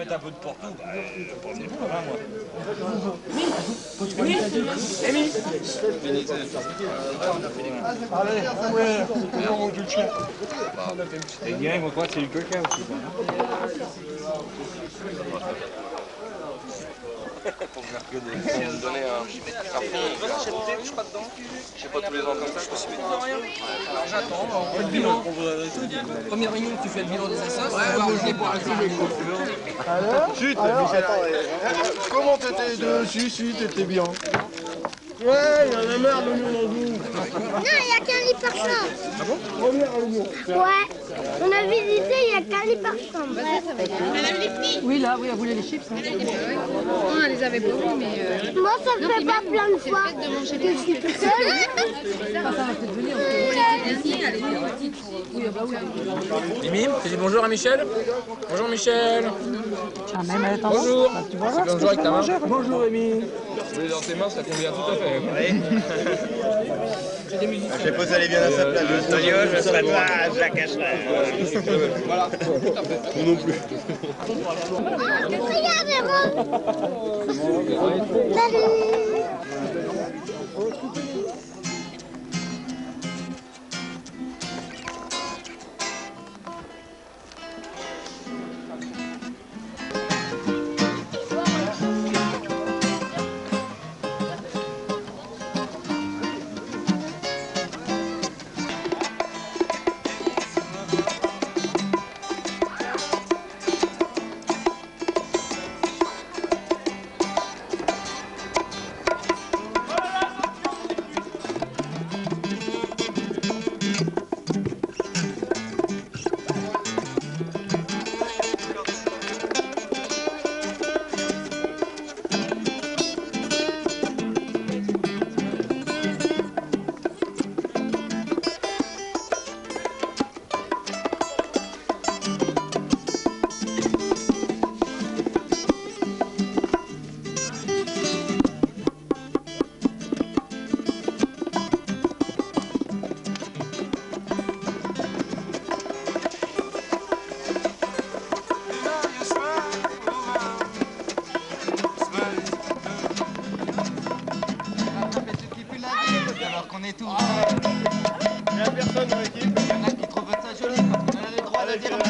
Mettre un peu de porto. Bah, euh, pas venir pour là, moi. Allez, ouais, on va le chien. Et bien, moi, c'est le coca aussi. Pour faire que des. Si on me donnait un, un fond, je dedans. Je sais pas tous les ans comme ça, je mis dedans. Alors j'attends, on fait le bilan. Première réunion, tu fais le bilan des assos. Ouais, moi je l'ai pour Alors, Chut, alors, Michel. comment t'étais dessus, si t'étais bien Ouais, il y en a marre de nous dans nous. Non, il a qu'un lit par chambre. Ah bon Première réunion. Ouais. On a visité, il n'y a qu'un lit par chambre. Madame les filles Oui, là, oui, elle voulait les chips. hein. Non, elle les avait pas vues, mais... euh, Moi, ça me fait pas plein de fois que je suis toute seule. Ah, ça va peut-être venir. L'été dernier, elle était petite. Oui, ah bah oui. Mimi, tu dis bonjour à Michel Bonjour Michel Ah, même elle est en Bonjour Bah, tu vois, C'est comme jouer avec ta main Bonjour, Rémi. Dans tes mains, ça convient tout à fait. Je sais pas si elle est bien à sa place. Yo, je serais toi, je la cacherai. Voilà. Moi non plus. Regarde. Salut. Dans l'équipe. Il y en a qui trouvent ça joli parce qu'on a le droit de dire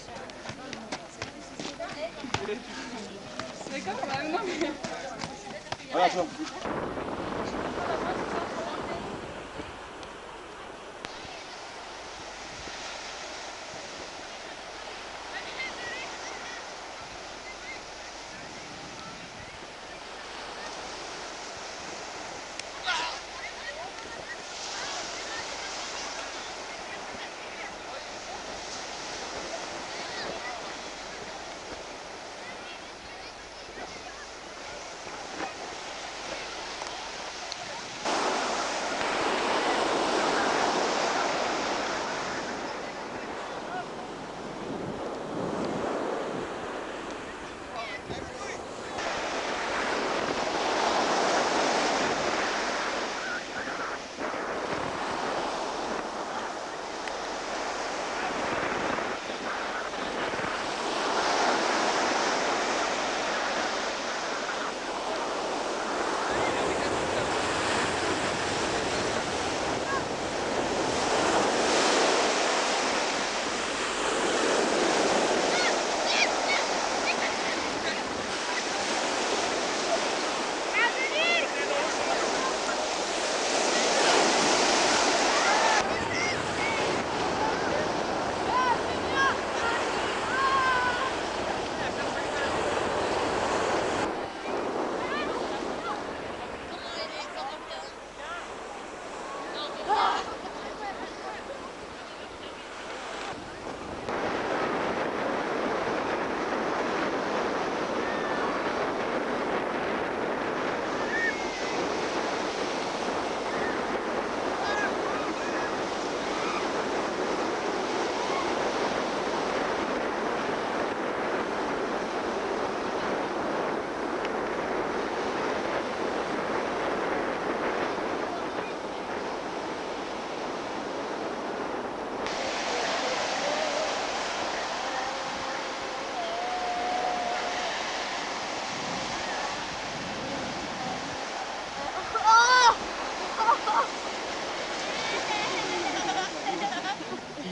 Sveika,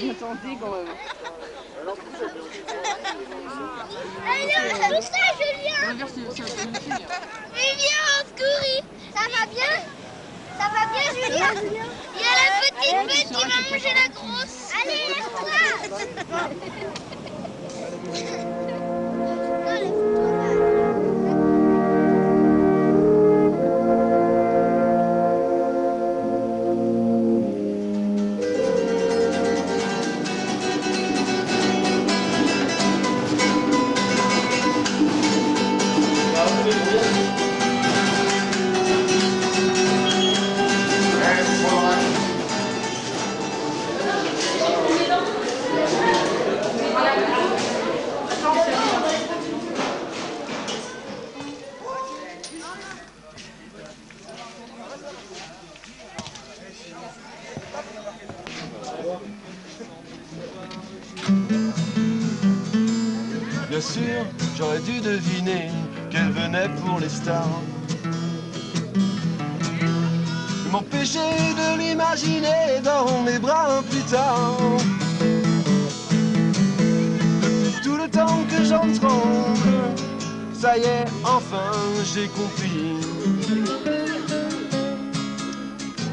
chanter quand même. Tout ça, Julien. Julien, on courir Ça va bien? Ça va bien, Julien Il y a la petite bête qui va manger la grosse. Allez, laisse-toi M'empêcher de l'imaginer dans mes bras plus tard. Tout le temps que j'en tremble, ça y est, enfin j'ai compris.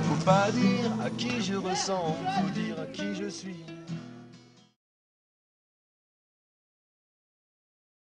Faut pas dire à qui je ressemble, faut dire à qui je suis.